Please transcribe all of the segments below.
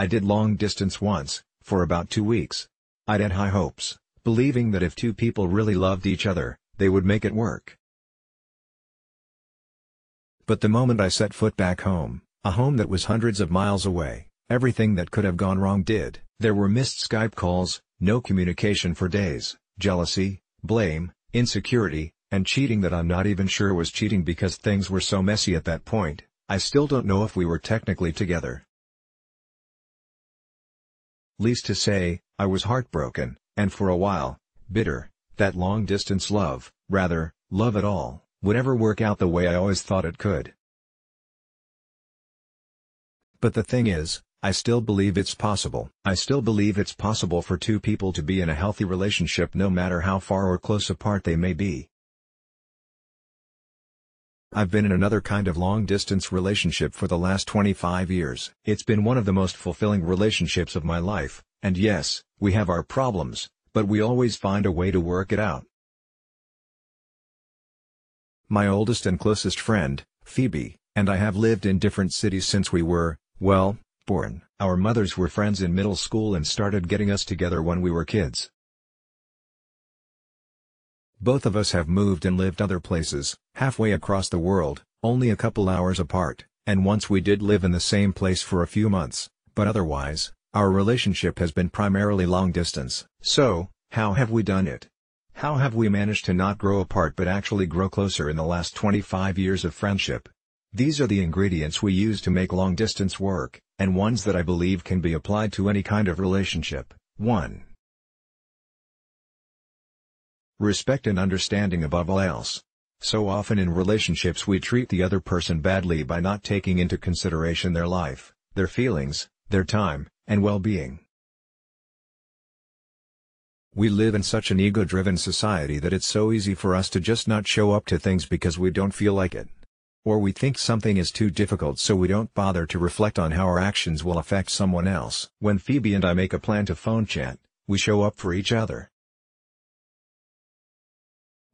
I did long distance once, for about two weeks. I'd had high hopes, believing that if two people really loved each other, they would make it work. But the moment I set foot back home, a home that was hundreds of miles away, everything that could have gone wrong did. There were missed Skype calls, no communication for days, jealousy, blame, insecurity, and cheating that I'm not even sure was cheating because things were so messy at that point, I still don't know if we were technically together. Least to say, I was heartbroken, and for a while, bitter, that long-distance love, rather, love at all, would ever work out the way I always thought it could. But the thing is, I still believe it's possible. I still believe it's possible for two people to be in a healthy relationship no matter how far or close apart they may be. I've been in another kind of long-distance relationship for the last 25 years. It's been one of the most fulfilling relationships of my life, and yes, we have our problems, but we always find a way to work it out. My oldest and closest friend, Phoebe, and I have lived in different cities since we were, well, born. Our mothers were friends in middle school and started getting us together when we were kids. Both of us have moved and lived other places, halfway across the world, only a couple hours apart, and once we did live in the same place for a few months, but otherwise, our relationship has been primarily long distance. So, how have we done it? How have we managed to not grow apart but actually grow closer in the last 25 years of friendship? These are the ingredients we use to make long distance work, and ones that I believe can be applied to any kind of relationship. 1. Respect and understanding above all else. So often in relationships we treat the other person badly by not taking into consideration their life, their feelings, their time, and well-being. We live in such an ego-driven society that it's so easy for us to just not show up to things because we don't feel like it. Or we think something is too difficult so we don't bother to reflect on how our actions will affect someone else. When Phoebe and I make a plan to phone chat, we show up for each other.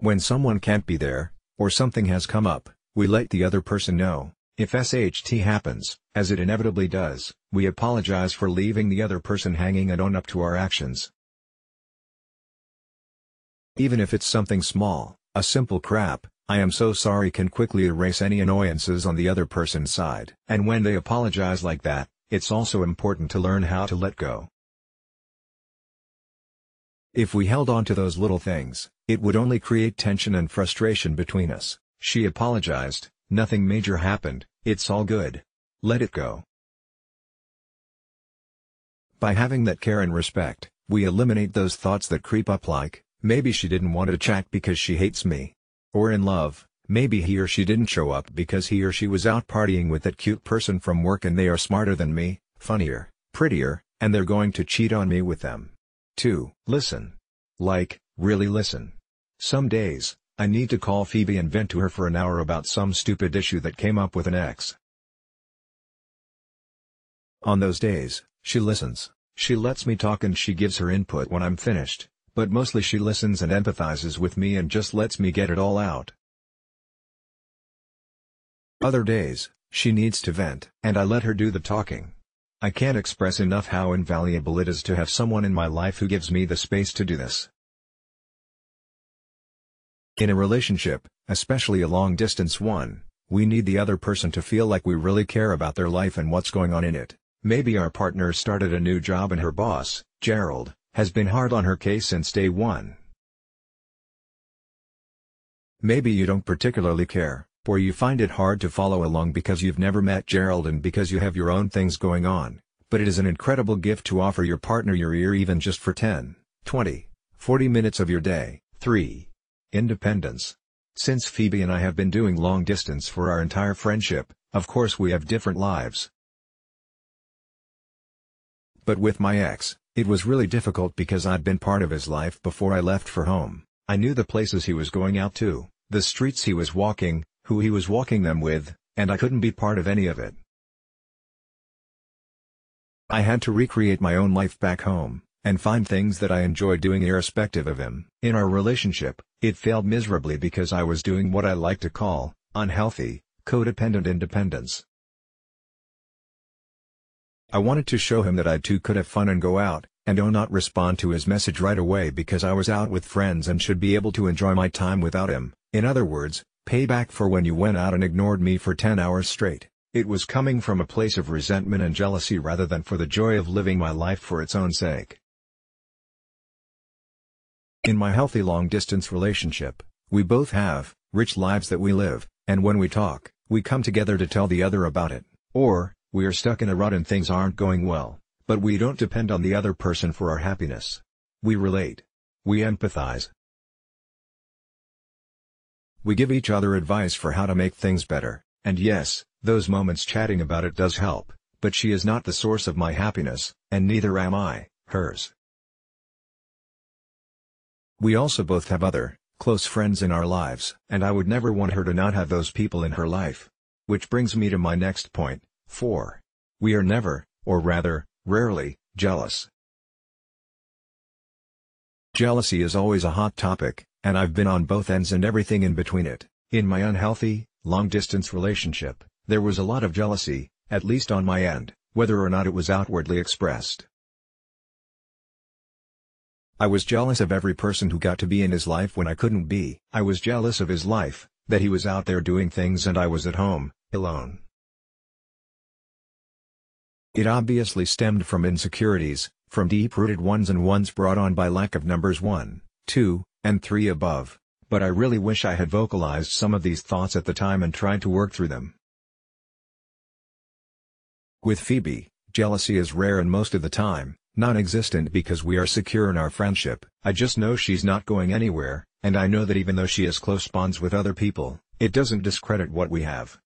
When someone can't be there, or something has come up, we let the other person know. If SHT happens, as it inevitably does, we apologize for leaving the other person hanging and own up to our actions. Even if it's something small, a simple crap, I am so sorry can quickly erase any annoyances on the other person's side. And when they apologize like that, it's also important to learn how to let go. If we held on to those little things, it would only create tension and frustration between us. She apologized, nothing major happened, it's all good. Let it go. By having that care and respect, we eliminate those thoughts that creep up like, maybe she didn't want to chat because she hates me. Or in love, maybe he or she didn't show up because he or she was out partying with that cute person from work and they are smarter than me, funnier, prettier, and they're going to cheat on me with them. 2. Listen. Like, really listen. Some days, I need to call Phoebe and vent to her for an hour about some stupid issue that came up with an ex. On those days, she listens. She lets me talk and she gives her input when I'm finished but mostly she listens and empathizes with me and just lets me get it all out. Other days, she needs to vent. And I let her do the talking. I can't express enough how invaluable it is to have someone in my life who gives me the space to do this. In a relationship, especially a long-distance one, we need the other person to feel like we really care about their life and what's going on in it. Maybe our partner started a new job and her boss, Gerald, has been hard on her case since day one. Maybe you don't particularly care, or you find it hard to follow along because you've never met Gerald and because you have your own things going on, but it is an incredible gift to offer your partner your ear even just for 10, 20, 40 minutes of your day. 3. Independence. Since Phoebe and I have been doing long distance for our entire friendship, of course we have different lives. But with my ex, it was really difficult because I'd been part of his life before I left for home. I knew the places he was going out to, the streets he was walking, who he was walking them with, and I couldn't be part of any of it. I had to recreate my own life back home, and find things that I enjoyed doing irrespective of him. In our relationship, it failed miserably because I was doing what I like to call, unhealthy, codependent independence. I wanted to show him that I too could have fun and go out, and oh not respond to his message right away because I was out with friends and should be able to enjoy my time without him, in other words, payback for when you went out and ignored me for 10 hours straight. It was coming from a place of resentment and jealousy rather than for the joy of living my life for its own sake. In my healthy long-distance relationship, we both have rich lives that we live, and when we talk, we come together to tell the other about it. Or, we are stuck in a rut and things aren't going well, but we don't depend on the other person for our happiness. We relate. We empathize. We give each other advice for how to make things better, and yes, those moments chatting about it does help, but she is not the source of my happiness, and neither am I, hers. We also both have other, close friends in our lives. And I would never want her to not have those people in her life. Which brings me to my next point, 4. We are never, or rather, rarely, jealous. Jealousy is always a hot topic, and I've been on both ends and everything in between it. In my unhealthy, long-distance relationship, there was a lot of jealousy, at least on my end, whether or not it was outwardly expressed. I was jealous of every person who got to be in his life when I couldn't be. I was jealous of his life, that he was out there doing things and I was at home, alone. It obviously stemmed from insecurities, from deep-rooted ones and ones brought on by lack of numbers 1, 2, and 3 above, but I really wish I had vocalized some of these thoughts at the time and tried to work through them. With Phoebe, jealousy is rare and most of the time, non-existent because we are secure in our friendship. I just know she's not going anywhere, and I know that even though she has close bonds with other people, it doesn't discredit what we have.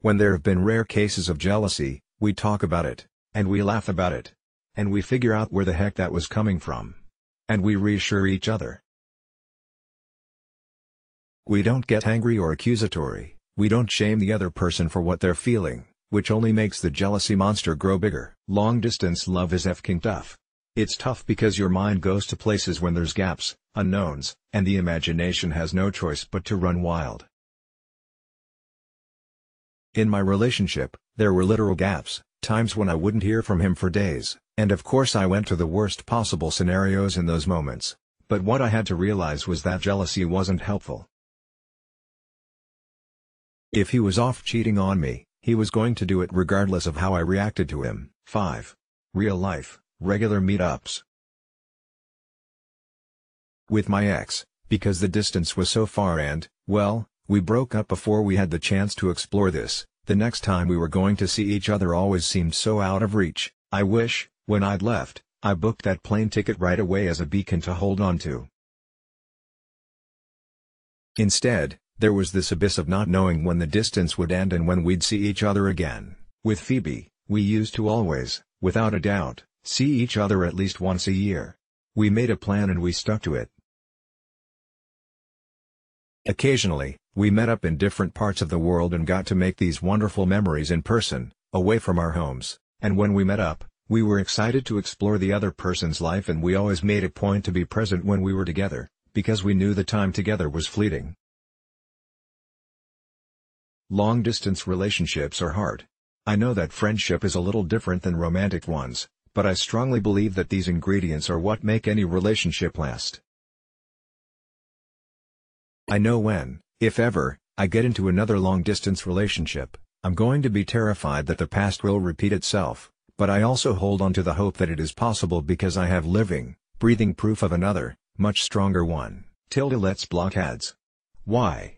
When there have been rare cases of jealousy, we talk about it, and we laugh about it, and we figure out where the heck that was coming from. And we reassure each other. We don't get angry or accusatory, we don't shame the other person for what they're feeling which only makes the jealousy monster grow bigger. Long-distance love is f-king tough. It's tough because your mind goes to places when there's gaps, unknowns, and the imagination has no choice but to run wild. In my relationship, there were literal gaps, times when I wouldn't hear from him for days, and of course I went to the worst possible scenarios in those moments. But what I had to realize was that jealousy wasn't helpful. If he was off cheating on me, he was going to do it regardless of how I reacted to him. 5. Real life, regular meetups. With my ex, because the distance was so far and, well, we broke up before we had the chance to explore this, the next time we were going to see each other always seemed so out of reach, I wish, when I'd left, I booked that plane ticket right away as a beacon to hold on to. Instead, there was this abyss of not knowing when the distance would end and when we'd see each other again. With Phoebe, we used to always, without a doubt, see each other at least once a year. We made a plan and we stuck to it. Occasionally, we met up in different parts of the world and got to make these wonderful memories in person, away from our homes, and when we met up, we were excited to explore the other person's life and we always made a point to be present when we were together, because we knew the time together was fleeting. Long-distance relationships are hard. I know that friendship is a little different than romantic ones, but I strongly believe that these ingredients are what make any relationship last. I know when, if ever, I get into another long-distance relationship, I'm going to be terrified that the past will repeat itself, but I also hold on to the hope that it is possible because I have living, breathing proof of another, much stronger one. Tilda let's block ads. Why?